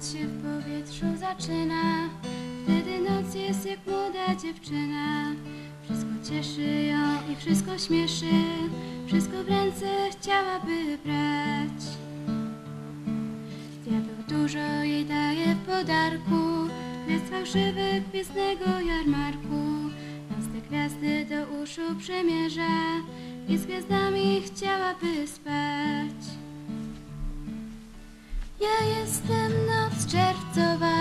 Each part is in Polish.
Noc się w powietrzu zaczyna, wtedy noc jest jak młoda dziewczyna. Wszystko cieszy ją i wszystko śmieszy, wszystko w ręce chciałaby brać. Diabeł dużo jej daje w podarku, gwiazd fałszywych gwiezdnego jarmarku. Nas gwiazdy do uszu przemierza i z gwiazdami chciałaby spać. Ja jestem czerwcowa,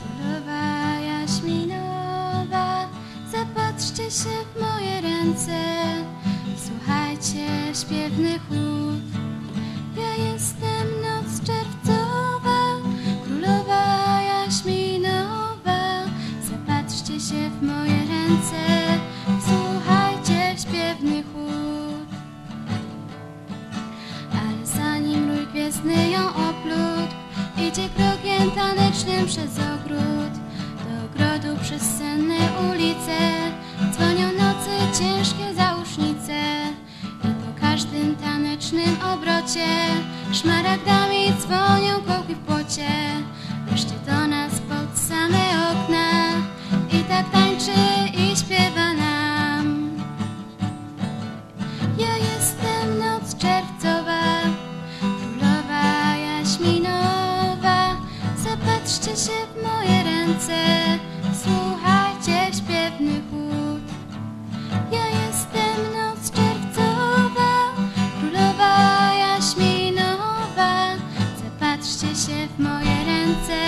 królowa jaśminowa. Zapatrzcie się w moje ręce, słuchajcie śpiewnych łód. Ja jestem noc czerwcowa, królowa jaśminowa. Zapatrzcie się w moje ręce, słuchajcie śpiewnych łód. Ale zanim rój gwiezdny idzie krokiem tanecznym przez ogród. Do ogrodu przez senne ulice dzwonią nocy ciężkie zausznice. I po każdym tanecznym obrocie szmaragdami dzwonią kołki w płocie. Wreszcie do nas pod Zapatrzcie się w moje ręce, słuchajcie śpiewnych łód. Ja jestem noc czerwcowa, królowa jaśminowa. Zapatrzcie się w moje ręce,